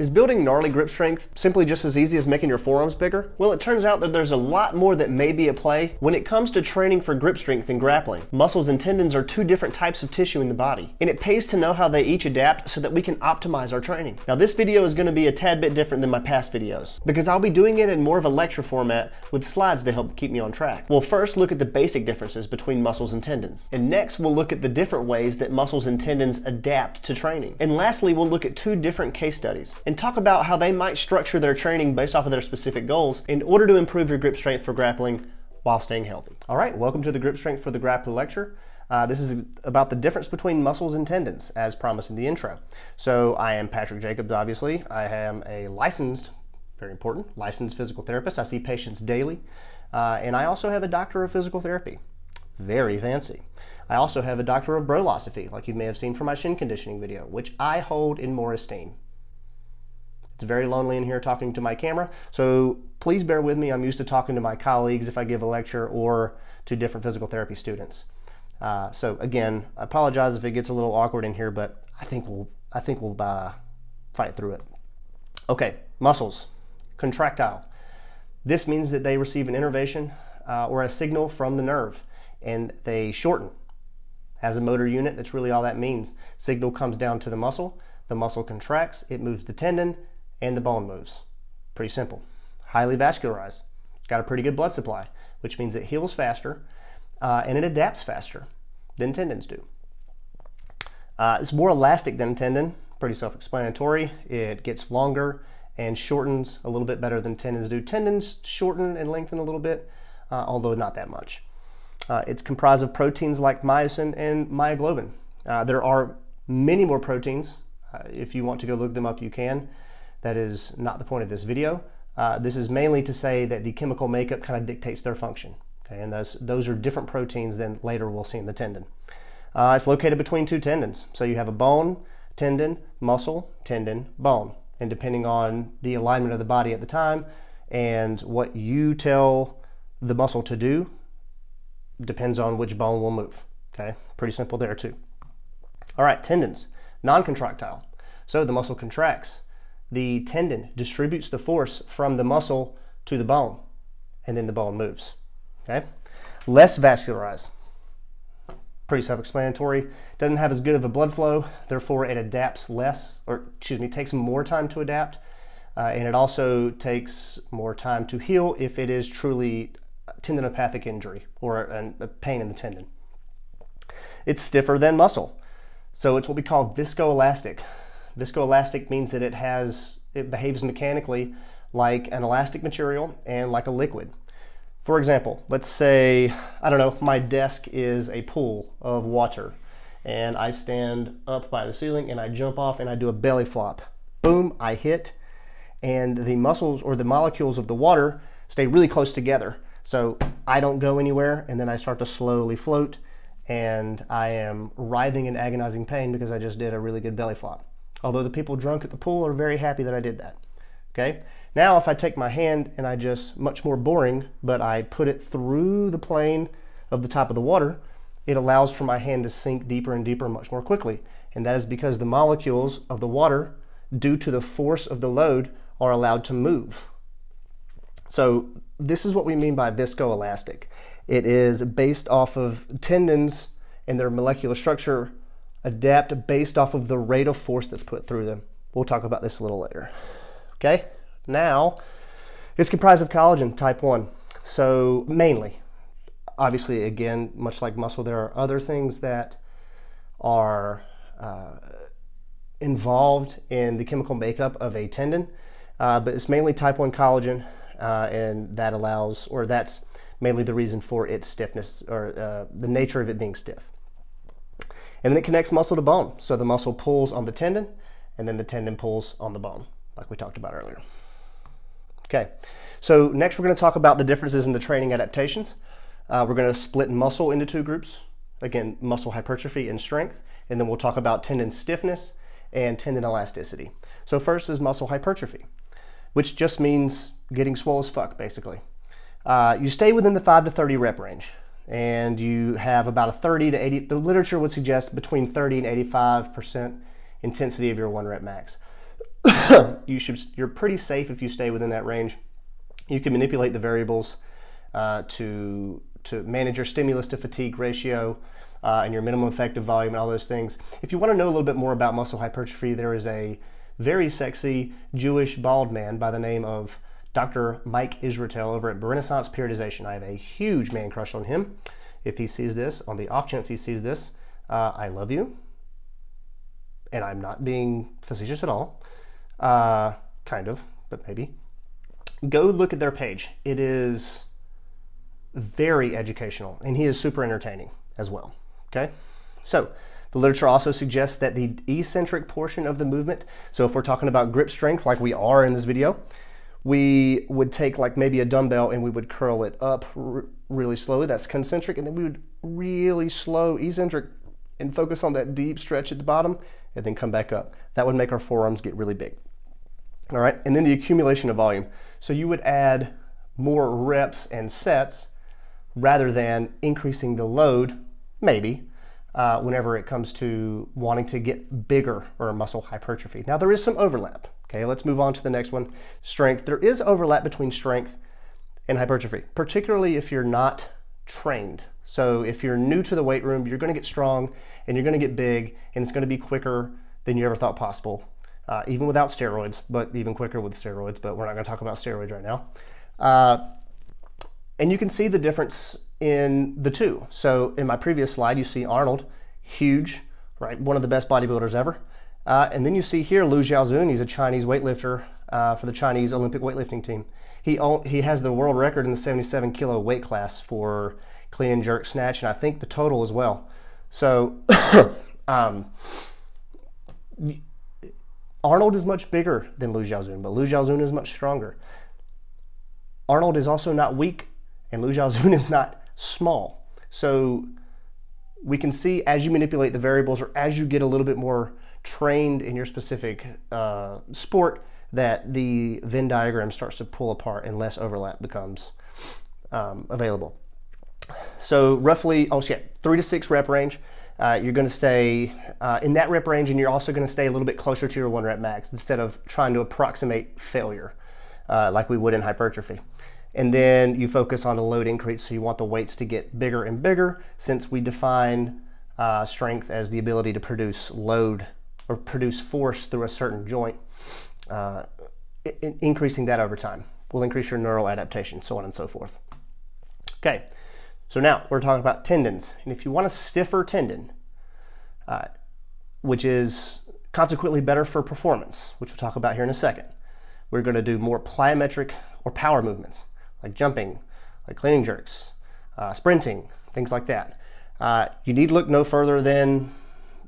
Is building gnarly grip strength simply just as easy as making your forearms bigger? Well, it turns out that there's a lot more that may be at play when it comes to training for grip strength and grappling. Muscles and tendons are two different types of tissue in the body, and it pays to know how they each adapt so that we can optimize our training. Now, this video is going to be a tad bit different than my past videos because I'll be doing it in more of a lecture format with slides to help keep me on track. We'll first look at the basic differences between muscles and tendons, and next we'll look at the different ways that muscles and tendons adapt to training. And lastly, we'll look at two different case studies and talk about how they might structure their training based off of their specific goals in order to improve your grip strength for grappling while staying healthy. All right, welcome to the Grip Strength for the Grappler lecture. Uh, this is about the difference between muscles and tendons, as promised in the intro. So I am Patrick Jacobs, obviously. I am a licensed, very important, licensed physical therapist. I see patients daily. Uh, and I also have a doctor of physical therapy. Very fancy. I also have a doctor of brolosophy, like you may have seen from my shin conditioning video, which I hold in more esteem. It's very lonely in here talking to my camera, so please bear with me. I'm used to talking to my colleagues if I give a lecture or to different physical therapy students. Uh, so again, I apologize if it gets a little awkward in here, but I think we'll I think we'll uh, fight through it. Okay, muscles, contractile. This means that they receive an innervation uh, or a signal from the nerve, and they shorten. As a motor unit, that's really all that means. Signal comes down to the muscle, the muscle contracts, it moves the tendon, and the bone moves. Pretty simple. Highly vascularized. Got a pretty good blood supply, which means it heals faster uh, and it adapts faster than tendons do. Uh, it's more elastic than tendon, pretty self-explanatory. It gets longer and shortens a little bit better than tendons do. Tendons shorten and lengthen a little bit, uh, although not that much. Uh, it's comprised of proteins like myosin and myoglobin. Uh, there are many more proteins. Uh, if you want to go look them up, you can. That is not the point of this video. Uh, this is mainly to say that the chemical makeup kind of dictates their function. Okay, and those, those are different proteins than later we'll see in the tendon. Uh, it's located between two tendons. So you have a bone, tendon, muscle, tendon, bone. And depending on the alignment of the body at the time and what you tell the muscle to do, depends on which bone will move. Okay, pretty simple there too. All right, tendons, non-contractile. So the muscle contracts the tendon distributes the force from the muscle to the bone, and then the bone moves. Okay? Less vascularized. Pretty self-explanatory. Doesn't have as good of a blood flow, therefore it adapts less, or excuse me, takes more time to adapt. Uh, and it also takes more time to heal if it is truly tendinopathic injury or a pain in the tendon. It's stiffer than muscle. So it's what we call viscoelastic. Viscoelastic means that it has it behaves mechanically like an elastic material and like a liquid. For example, let's say, I don't know, my desk is a pool of water and I stand up by the ceiling and I jump off and I do a belly flop. Boom, I hit and the muscles or the molecules of the water stay really close together. So I don't go anywhere and then I start to slowly float and I am writhing in agonizing pain because I just did a really good belly flop. Although the people drunk at the pool are very happy that I did that. Okay. Now if I take my hand and I just, much more boring, but I put it through the plane of the top of the water, it allows for my hand to sink deeper and deeper much more quickly. And that is because the molecules of the water, due to the force of the load, are allowed to move. So this is what we mean by viscoelastic. It is based off of tendons and their molecular structure adapt based off of the rate of force that's put through them. We'll talk about this a little later. Okay, now it's comprised of collagen type 1. So, mainly, obviously, again, much like muscle, there are other things that are uh, involved in the chemical makeup of a tendon, uh, but it's mainly type 1 collagen, uh, and that allows, or that's mainly the reason for its stiffness or uh, the nature of it being stiff. And then it connects muscle to bone. So the muscle pulls on the tendon and then the tendon pulls on the bone, like we talked about earlier. Okay, so next we're going to talk about the differences in the training adaptations. Uh, we're going to split muscle into two groups. Again, muscle hypertrophy and strength. And then we'll talk about tendon stiffness and tendon elasticity. So first is muscle hypertrophy, which just means getting swole as fuck, basically. Uh, you stay within the 5 to 30 rep range and you have about a 30 to 80, the literature would suggest between 30 and 85% intensity of your one rep max. you should you're pretty safe if you stay within that range. You can manipulate the variables uh, to to manage your stimulus to fatigue ratio uh, and your minimum effective volume and all those things. If you want to know a little bit more about muscle hypertrophy, there is a very sexy Jewish bald man by the name of Dr. Mike Israetel over at Renaissance Periodization. I have a huge man crush on him. If he sees this, on the off chance he sees this, uh, I love you. And I'm not being facetious at all. Uh, kind of, but maybe. Go look at their page. It is very educational, and he is super entertaining as well. Okay, so the literature also suggests that the eccentric portion of the movement, so if we're talking about grip strength like we are in this video, we would take like maybe a dumbbell and we would curl it up really slowly. That's concentric. And then we would really slow eccentric and focus on that deep stretch at the bottom and then come back up. That would make our forearms get really big. All right. And then the accumulation of volume. So you would add more reps and sets rather than increasing the load, maybe, uh, whenever it comes to wanting to get bigger or muscle hypertrophy. Now, there is some overlap. Okay, let's move on to the next one. Strength. There is overlap between strength and hypertrophy, particularly if you're not trained. So if you're new to the weight room, you're going to get strong and you're going to get big and it's going to be quicker than you ever thought possible, uh, even without steroids, but even quicker with steroids, but we're not going to talk about steroids right now. Uh, and you can see the difference in the two. So in my previous slide, you see Arnold, huge, right? One of the best bodybuilders ever. Uh, and then you see here Lu Xiaojun, he's a Chinese weightlifter uh, for the Chinese Olympic weightlifting team. He, he has the world record in the 77 kilo weight class for clean and jerk snatch, and I think the total as well. So um, Arnold is much bigger than Lu Xiaojun, but Lu Xiaojun is much stronger. Arnold is also not weak and Lu Xiaojun is not small. So we can see as you manipulate the variables or as you get a little bit more trained in your specific uh, sport that the Venn diagram starts to pull apart and less overlap becomes um, available. So roughly, oh yeah, three to six rep range. Uh, you're going to stay uh, in that rep range and you're also going to stay a little bit closer to your one rep max instead of trying to approximate failure uh, like we would in hypertrophy. And then you focus on the load increase. So you want the weights to get bigger and bigger since we define uh, strength as the ability to produce load or produce force through a certain joint. Uh, increasing that over time will increase your neural adaptation, so on and so forth. Okay, so now we're talking about tendons. And if you want a stiffer tendon, uh, which is consequently better for performance, which we'll talk about here in a second, we're going to do more plyometric or power movements like jumping, like clean and jerks, uh, sprinting, things like that. Uh, you need to look no further than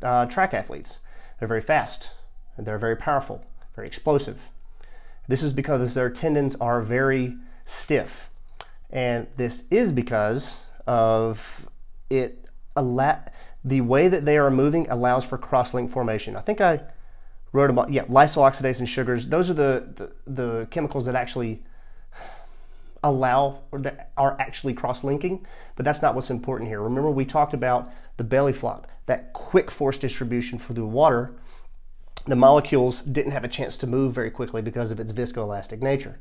uh, track athletes. They're very fast, and they're very powerful, very explosive. This is because their tendons are very stiff. And this is because of it the way that they are moving allows for cross-link formation. I think I wrote about yeah lysyl oxidase and sugars. Those are the, the, the chemicals that actually allow or that are actually cross-linking, but that's not what's important here. Remember we talked about the belly flop, that quick force distribution for the water. The molecules didn't have a chance to move very quickly because of its viscoelastic nature.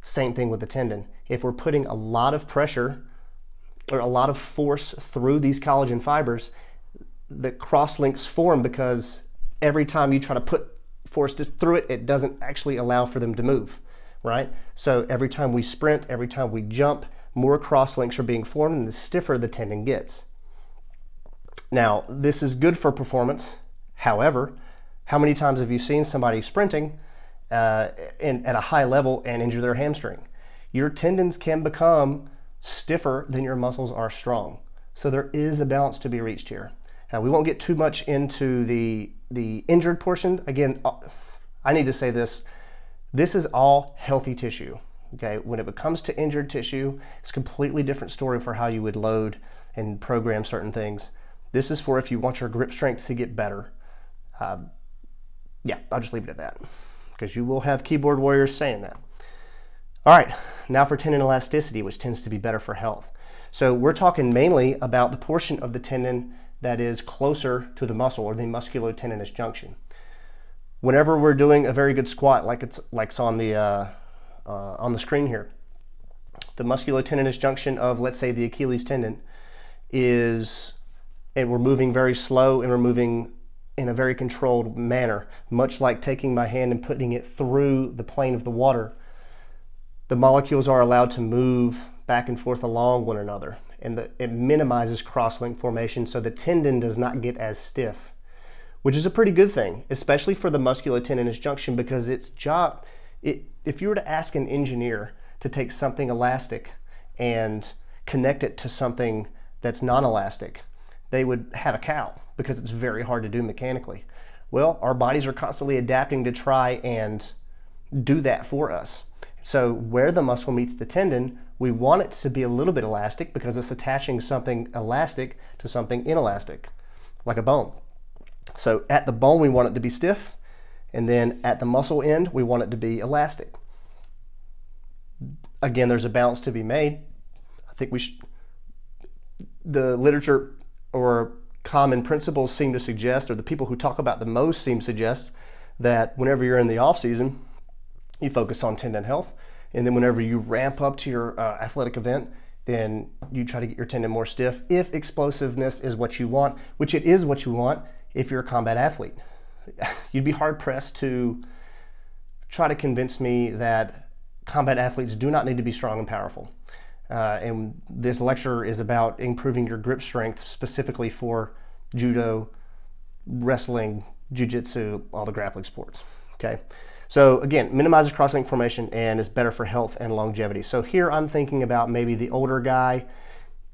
Same thing with the tendon. If we're putting a lot of pressure or a lot of force through these collagen fibers, the cross links form because every time you try to put force through it, it doesn't actually allow for them to move right? So every time we sprint, every time we jump, more cross links are being formed and the stiffer the tendon gets. Now, this is good for performance. However, how many times have you seen somebody sprinting uh, in, at a high level and injure their hamstring? Your tendons can become stiffer than your muscles are strong. So there is a balance to be reached here. Now, we won't get too much into the, the injured portion. Again, uh, I need to say this this is all healthy tissue. Okay, when it comes to injured tissue, it's a completely different story for how you would load and program certain things. This is for if you want your grip strength to get better. Uh, yeah, I'll just leave it at that because you will have keyboard warriors saying that. All right, now for tendon elasticity, which tends to be better for health. So we're talking mainly about the portion of the tendon that is closer to the muscle or the musculotendinous junction. whenever we're doing a very good squat, like it's like on the uh, uh, on the screen here, the musculotendinous junction of let's say the Achilles tendon is, and we're moving very slow and we're moving in a very controlled manner, much like taking my hand and putting it through the plane of the water. The molecules are allowed to move back and forth along one another, and the, it minimizes cross-link formation so the tendon does not get as stiff which is a pretty good thing, especially for the musculotendinous junction because its job, it, if you were to ask an engineer to take something elastic and connect it to something that's non-elastic, they would have a cow because it's very hard to do mechanically. Well, our bodies are constantly adapting to try and do that for us. So where the muscle meets the tendon, we want it to be a little bit elastic because it's attaching something elastic to something inelastic, like a bone. So at the bone, we want it to be stiff, and then at the muscle end, we want it to be elastic. Again, there's a balance to be made. I think we should, the literature or common principles seem to suggest, or the people who talk about the most seem to suggest, that whenever you're in the off season, you focus on tendon health, and then whenever you ramp up to your uh, athletic event, then you try to get your tendon more stiff if explosiveness is what you want, which it is what you want if you're a combat athlete. You'd be hard pressed to try to convince me that combat athletes do not need to be strong and powerful. Uh, and this lecture is about improving your grip strength specifically for judo, wrestling, jiu-jitsu, all the grappling sports. Okay. So again, minimizes cross-link formation and is better for health and longevity. So here I'm thinking about maybe the older guy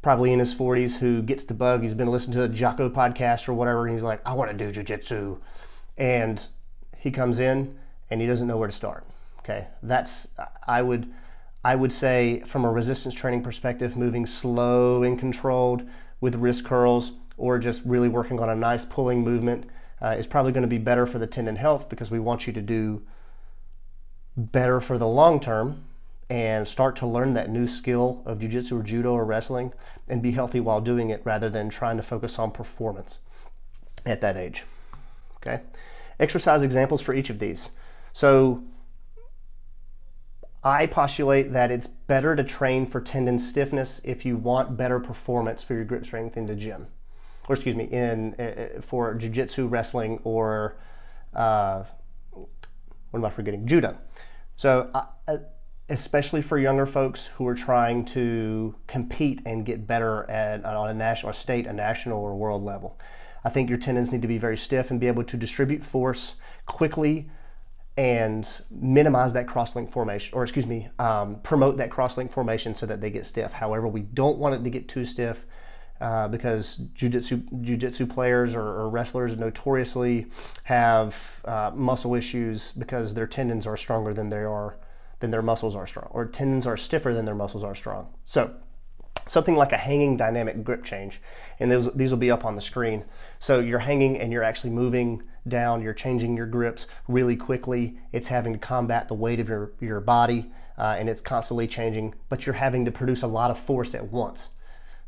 probably in his 40s who gets the bug. He's been listening to a Jocko podcast or whatever, and he's like, I want to do jujitsu. And he comes in and he doesn't know where to start. Okay, that's I would I would say from a resistance training perspective, moving slow and controlled with wrist curls or just really working on a nice pulling movement uh, is probably going to be better for the tendon health because we want you to do better for the long term and start to learn that new skill of jiu-jitsu or judo or wrestling and be healthy while doing it rather than trying to focus on performance at that age. Okay? Exercise examples for each of these. So I postulate that it's better to train for tendon stiffness if you want better performance for your grip strength in the gym. Or excuse me, in uh, for jiu-jitsu, wrestling, or uh, what am I forgetting? Judo. So uh, especially for younger folks who are trying to compete and get better at on a national, a state, a national, or world level. I think your tendons need to be very stiff and be able to distribute force quickly and minimize that cross-link formation, or excuse me, um, promote that cross-link formation so that they get stiff. However, we don't want it to get too stiff uh, because jiu-jitsu, jiu-jitsu players or, or wrestlers notoriously have uh, muscle issues because their tendons are stronger than they are than their muscles are strong, or tendons are stiffer than their muscles are strong. So something like a hanging dynamic grip change, and those, these will be up on the screen. So you're hanging and you're actually moving down, you're changing your grips really quickly. It's having to combat the weight of your, your body, uh, and it's constantly changing, but you're having to produce a lot of force at once.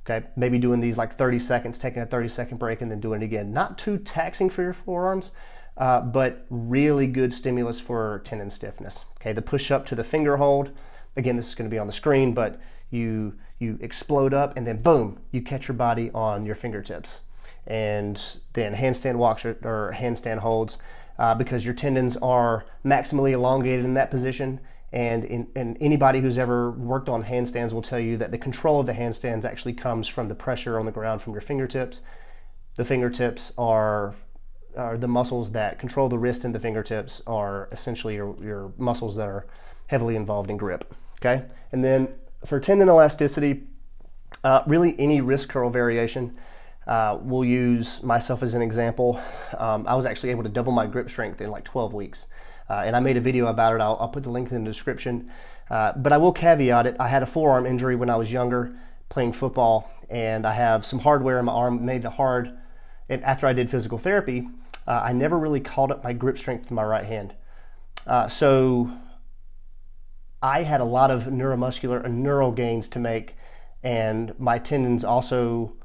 Okay, maybe doing these like 30 seconds, taking a 30 second break, and then doing it again. Not too taxing for your forearms, uh, but really good stimulus for tendon stiffness. Okay, the push up to the finger hold. Again, this is going to be on the screen, but you you explode up and then boom, you catch your body on your fingertips. And then handstand walks or, or handstand holds uh, because your tendons are maximally elongated in that position. And, in, and anybody who's ever worked on handstands will tell you that the control of the handstands actually comes from the pressure on the ground from your fingertips. The fingertips are are the muscles that control the wrist and the fingertips are essentially your, your muscles that are heavily involved in grip. Okay, and then for tendon elasticity, uh, really any wrist curl variation. Uh, we'll use myself as an example. Um, I was actually able to double my grip strength in like 12 weeks. Uh, and I made a video about it. I'll, I'll put the link in the description. Uh, but I will caveat it. I had a forearm injury when I was younger playing football, and I have some hardware in my arm made it hard. And after I did physical therapy, uh, I never really called up my grip strength with my right hand. Uh, so I had a lot of neuromuscular and neural gains to make, and my tendons also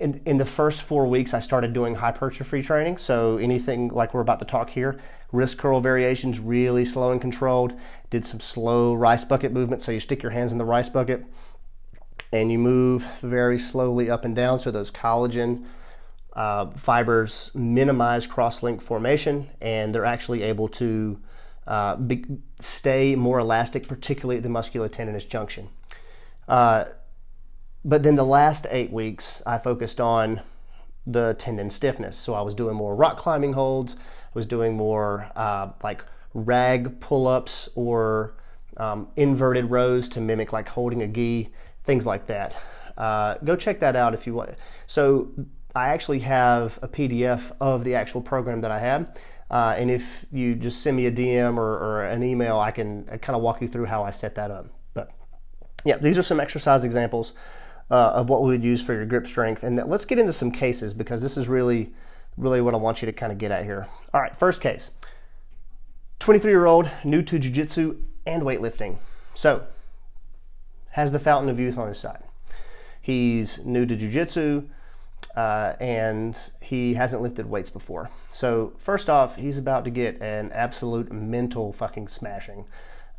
in, in the first four weeks, I started doing hypertrophy training. So anything like we're about to talk here, wrist curl variations, really slow and controlled. Did some slow rice bucket movement. So you stick your hands in the rice bucket and you move very slowly up and down. So those collagen uh, fibers minimize cross-link formation and they're actually able to uh, be, stay more elastic, particularly at the musculotendinous junction. Uh, but then the last eight weeks, I focused on the tendon stiffness. So I was doing more rock climbing holds, I was doing more uh, like rag pull ups or um, inverted rows to mimic like holding a gi, things like that. Uh, go check that out if you want. So I actually have a PDF of the actual program that I had. Uh, and if you just send me a DM or, or an email, I can kind of walk you through how I set that up. But yeah, these are some exercise examples uh, of what we would use for your grip strength. And let's get into some cases because this is really, really what I want you to kind of get at here. All right, first case 23 year old, new to jiu jitsu and weightlifting. So, has the fountain of youth on his side. He's new to jiu jitsu. Uh, and he hasn't lifted weights before. So first off, he's about to get an absolute mental fucking smashing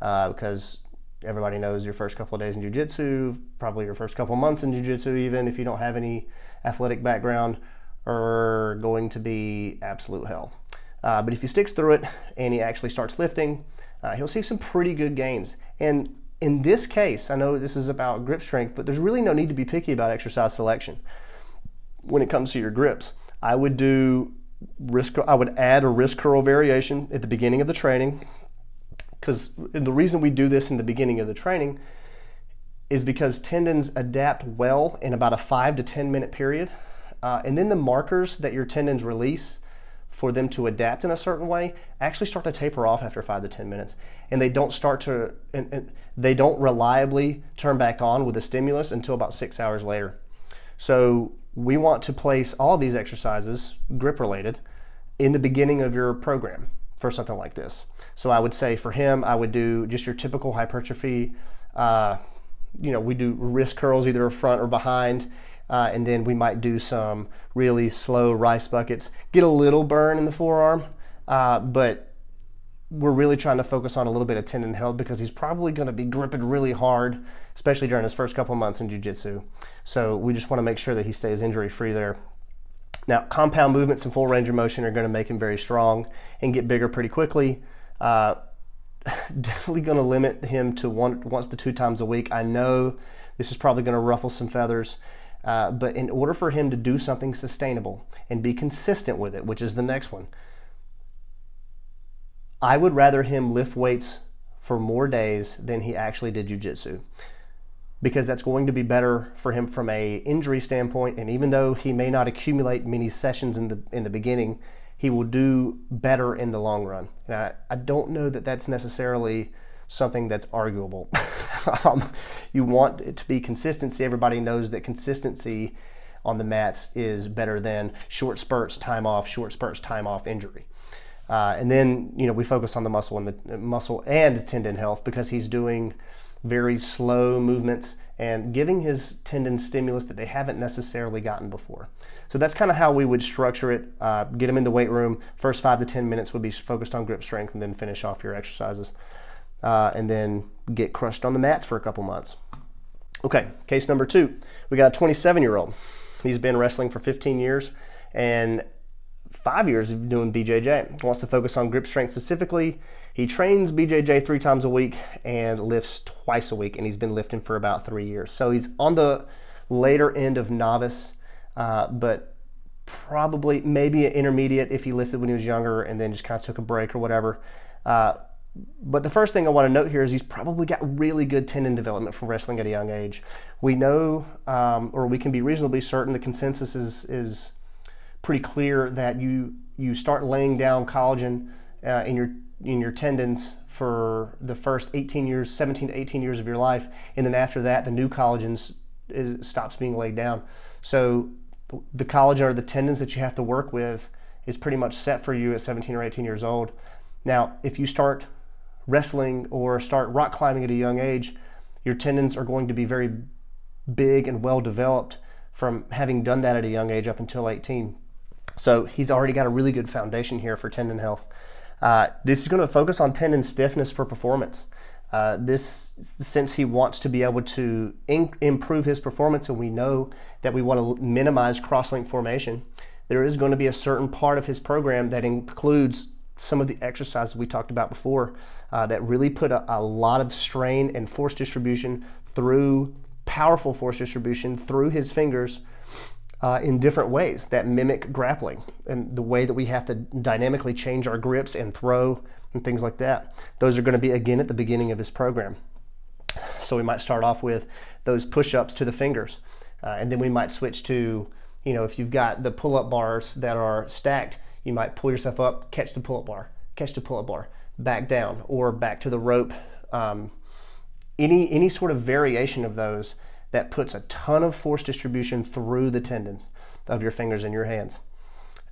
uh, because everybody knows your first couple of days in jiu-jitsu, probably your first couple of months in jiu-jitsu even if you don't have any athletic background are going to be absolute hell. Uh, but if he sticks through it and he actually starts lifting, uh, he'll see some pretty good gains. And in this case, I know this is about grip strength, but there's really no need to be picky about exercise selection when it comes to your grips. I would do wrist, I would add a wrist curl variation at the beginning of the training because the reason we do this in the beginning of the training is because tendons adapt well in about a five to 10 minute period. Uh, and then the markers that your tendons release for them to adapt in a certain way actually start to taper off after five to 10 minutes. And they don't start to, and, and they don't reliably turn back on with the stimulus until about six hours later. So we want to place all these exercises, grip related, in the beginning of your program for something like this. So I would say for him, I would do just your typical hypertrophy. Uh, you know, we do wrist curls either front or behind, uh, and then we might do some really slow rice buckets. Get a little burn in the forearm, uh, but we're really trying to focus on a little bit of tendon health because he's probably going to be gripping really hard, especially during his first couple months in jiu-jitsu. So we just want to make sure that he stays injury free there. Now, compound movements and full range of motion are going to make him very strong and get bigger pretty quickly. Uh, definitely going to limit him to one, once to two times a week. I know this is probably going to ruffle some feathers, uh, but in order for him to do something sustainable and be consistent with it, which is the next one, I would rather him lift weights for more days than he actually did jujitsu because that's going to be better for him from a injury standpoint. And even though he may not accumulate many sessions in the in the beginning, he will do better in the long run. And I, I don't know that that's necessarily something that's arguable. um, you want it to be consistency. Everybody knows that consistency on the mats is better than short spurts, time off, short spurts, time off, injury. Uh, and then you know we focus on the muscle and the muscle and tendon health because he's doing very slow movements, and giving his tendons stimulus that they haven't necessarily gotten before. So that's kind of how we would structure it. Uh, get them in the weight room. First five to 10 minutes would be focused on grip strength, and then finish off your exercises. Uh, and then get crushed on the mats for a couple months. Okay, case number two. We got a 27 year old. He's been wrestling for 15 years, and five years of doing BJJ. He wants to focus on grip strength specifically. He trains BJJ three times a week and lifts twice a week, and he's been lifting for about three years. So he's on the later end of novice, uh, but probably maybe an intermediate if he lifted when he was younger and then just kind of took a break or whatever. Uh, but the first thing I want to note here is he's probably got really good tendon development from wrestling at a young age. We know, um, or we can be reasonably certain, the consensus is is pretty clear that you you start laying down collagen uh, in your in your tendons for the first 18 years, 17 to 18 years of your life, and then after that, the new collagen stops being laid down. So the collagen or the tendons that you have to work with is pretty much set for you at 17 or 18 years old. Now, if you start wrestling or start rock climbing at a young age, your tendons are going to be very big and well developed from having done that at a young age up until 18. So he's already got a really good foundation here for tendon health. Uh, this is going to focus on tendon stiffness for performance. Uh, this, since he wants to be able to improve his performance, and we know that we want to minimize cross-link formation, there is going to be a certain part of his program that includes some of the exercises we talked about before uh, that really put a, a lot of strain and force distribution through powerful force distribution through his fingers uh, in different ways that mimic grappling and the way that we have to dynamically change our grips and throw and things like that. Those are going to be again at the beginning of his program. So we might start off with those push-ups to the fingers, uh, and then we might switch to, you know, if you've got the pull-up bars that are stacked, you might pull yourself up, catch the pull-up bar, catch the pull-up bar, back down, or back to the rope. Um, any any sort of variation of those that puts a ton of force distribution through the tendons of your fingers and your hands.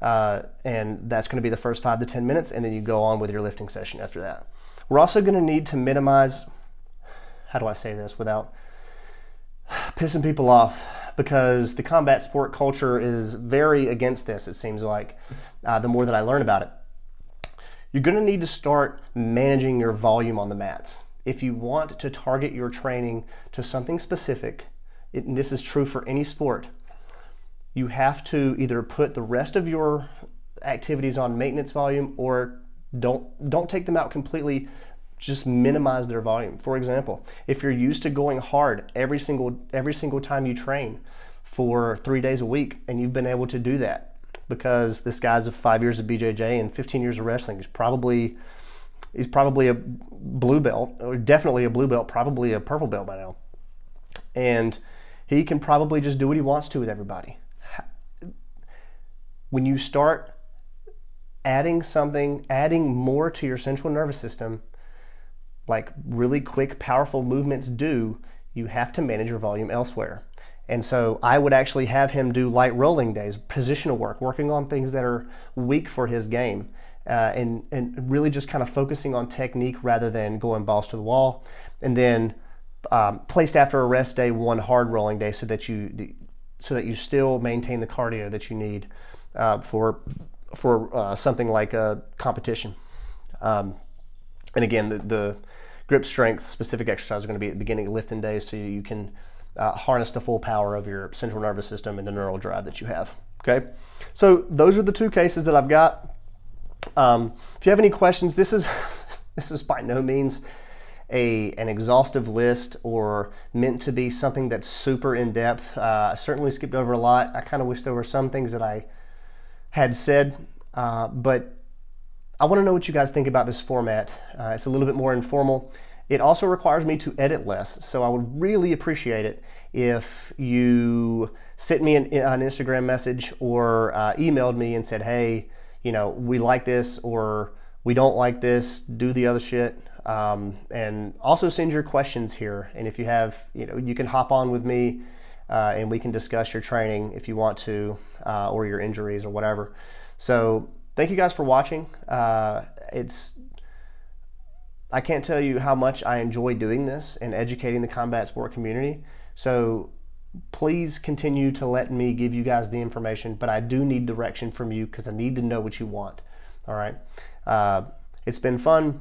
Uh, and that's going to be the first five to 10 minutes, and then you go on with your lifting session after that. We're also going to need to minimize, how do I say this without pissing people off? Because the combat sport culture is very against this, it seems like, uh, the more that I learn about it. You're going to need to start managing your volume on the mats. If you want to target your training to something specific, it, and this is true for any sport, you have to either put the rest of your activities on maintenance volume or don't don't take them out completely. Just minimize their volume. For example if you're used to going hard every single every single time you train for three days a week and you've been able to do that because this guy's of five years of bjj and 15 years of wrestling he's probably he's probably a blue belt or definitely a blue belt probably a purple belt by now. And he can probably just do what he wants to with everybody when you start adding something, adding more to your central nervous system, like really quick, powerful movements do, you have to manage your volume elsewhere. And so I would actually have him do light rolling days, positional work, working on things that are weak for his game, uh, and, and really just kind of focusing on technique rather than going balls to the wall. And then um, placed after a rest day, one hard rolling day so that you so that you still maintain the cardio that you need uh, for for uh, something like a competition. Um, and again, the, the, grip strength specific exercises are going to be at the beginning of lifting days so you can uh, harness the full power of your central nervous system and the neural drive that you have. Okay, so those are the two cases that I've got. Um, if you have any questions, this is this is by no means a, an exhaustive list or meant to be something that's super in depth. Uh, I certainly skipped over a lot. I kind of wish there were some things that I had said, uh, but I want to know what you guys think about this format. Uh, it's a little bit more informal. It also requires me to edit less, so I would really appreciate it if you sent me an, an Instagram message or uh, emailed me and said, hey, you know, we like this or we don't like this, do the other shit. Um, and also send your questions here. And if you have, you know, you can hop on with me uh, and we can discuss your training if you want to, uh, or your injuries or whatever. So thank you guys for watching. Uh, it's I can't tell you how much I enjoy doing this and educating the combat sport community. So please continue to let me give you guys the information, but I do need direction from you because I need to know what you want. All right. Uh, it's been fun.